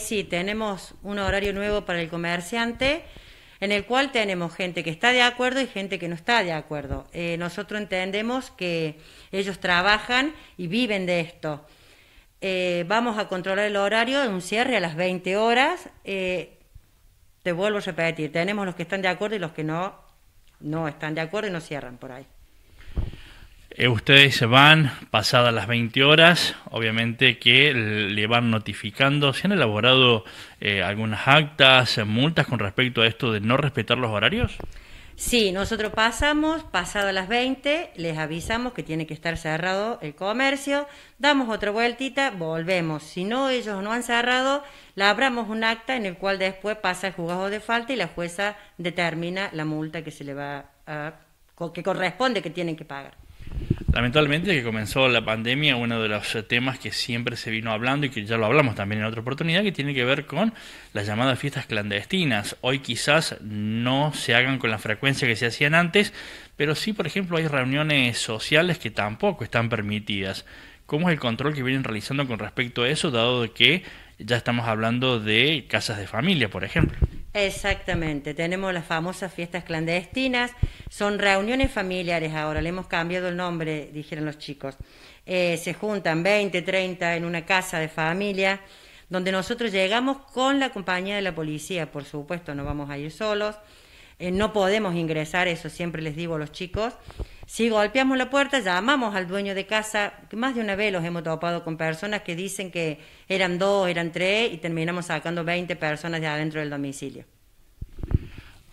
Sí, tenemos un horario nuevo para el comerciante en el cual tenemos gente que está de acuerdo y gente que no está de acuerdo. Eh, nosotros entendemos que ellos trabajan y viven de esto. Eh, vamos a controlar el horario de un cierre a las 20 horas. Eh, te vuelvo a repetir, tenemos los que están de acuerdo y los que no, no están de acuerdo y no cierran por ahí. Eh, ustedes se van pasadas las 20 horas, obviamente que le van notificando. ¿Se han elaborado eh, algunas actas, multas con respecto a esto de no respetar los horarios? Sí, nosotros pasamos, pasadas las 20, les avisamos que tiene que estar cerrado el comercio, damos otra vueltita, volvemos. Si no, ellos no han cerrado, labramos un acta en el cual después pasa el juzgado de falta y la jueza determina la multa que se le va a, que corresponde que tienen que pagar. Lamentablemente que comenzó la pandemia, uno de los temas que siempre se vino hablando y que ya lo hablamos también en otra oportunidad, que tiene que ver con las llamadas fiestas clandestinas. Hoy quizás no se hagan con la frecuencia que se hacían antes, pero sí, por ejemplo, hay reuniones sociales que tampoco están permitidas. ¿Cómo es el control que vienen realizando con respecto a eso, dado que ya estamos hablando de casas de familia, por ejemplo? Exactamente, tenemos las famosas fiestas clandestinas, son reuniones familiares ahora, le hemos cambiado el nombre, dijeron los chicos. Eh, se juntan 20, 30 en una casa de familia, donde nosotros llegamos con la compañía de la policía, por supuesto, no vamos a ir solos, eh, no podemos ingresar, eso siempre les digo a los chicos. Si golpeamos la puerta, llamamos al dueño de casa, que más de una vez los hemos topado con personas que dicen que eran dos, eran tres, y terminamos sacando 20 personas de adentro del domicilio.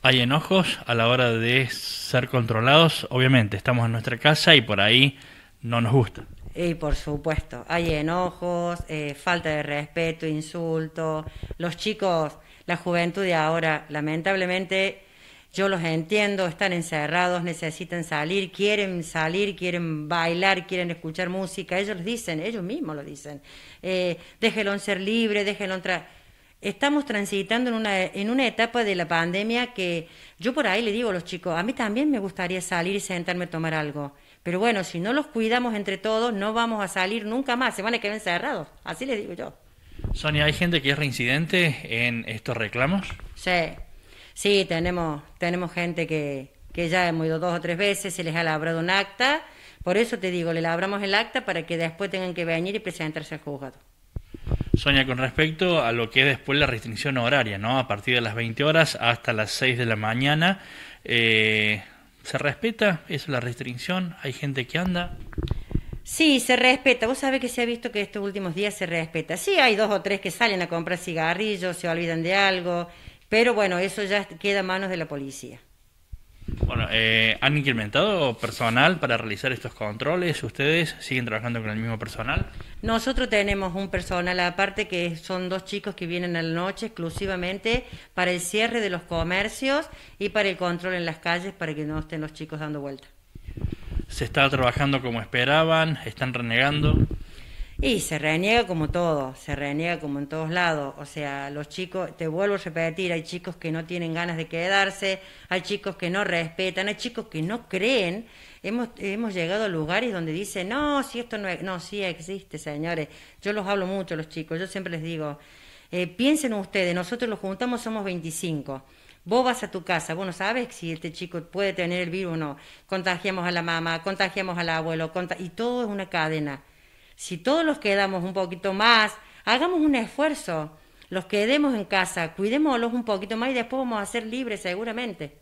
Hay enojos a la hora de ser controlados, obviamente, estamos en nuestra casa y por ahí no nos gusta. Y por supuesto, hay enojos, eh, falta de respeto, insulto. Los chicos, la juventud de ahora, lamentablemente, yo los entiendo, están encerrados, necesitan salir, quieren salir, quieren bailar, quieren escuchar música. Ellos lo dicen, ellos mismos lo dicen. Eh, déjenlo ser libre, déjenlo entrar. Estamos transitando en una, en una etapa de la pandemia que yo por ahí le digo a los chicos, a mí también me gustaría salir y sentarme a tomar algo. Pero bueno, si no los cuidamos entre todos, no vamos a salir nunca más, se van a quedar encerrados. Así les digo yo. Sonia, ¿hay gente que es reincidente en estos reclamos? Sí, Sí, tenemos, tenemos gente que, que ya hemos ido dos o tres veces, se les ha labrado un acta, por eso te digo, le labramos el acta para que después tengan que venir y presentarse al juzgado. Sonia, con respecto a lo que es después la restricción horaria, ¿no? A partir de las 20 horas hasta las 6 de la mañana, eh, ¿se respeta eso la restricción? ¿Hay gente que anda? Sí, se respeta. Vos sabés que se ha visto que estos últimos días se respeta. Sí, hay dos o tres que salen a comprar cigarrillos, se olvidan de algo, pero bueno, eso ya queda a manos de la policía. Bueno, eh, ¿han incrementado personal para realizar estos controles? ¿Ustedes siguen trabajando con el mismo personal? Nosotros tenemos un personal aparte que son dos chicos que vienen a la noche exclusivamente para el cierre de los comercios y para el control en las calles para que no estén los chicos dando vuelta. ¿Se está trabajando como esperaban? ¿Están renegando? Y se reniega como todo, se reniega como en todos lados. O sea, los chicos, te vuelvo a repetir, hay chicos que no tienen ganas de quedarse, hay chicos que no respetan, hay chicos que no creen. Hemos, hemos llegado a lugares donde dicen, no, si esto no, no, sí existe, señores. Yo los hablo mucho, los chicos, yo siempre les digo, eh, piensen ustedes, nosotros los juntamos, somos 25. Vos vas a tu casa, vos no sabes si este chico puede tener el virus o no. Contagiamos a la mamá, contagiamos al abuelo, y todo es una cadena si todos los quedamos un poquito más, hagamos un esfuerzo, los quedemos en casa, cuidémoslos un poquito más y después vamos a ser libres seguramente.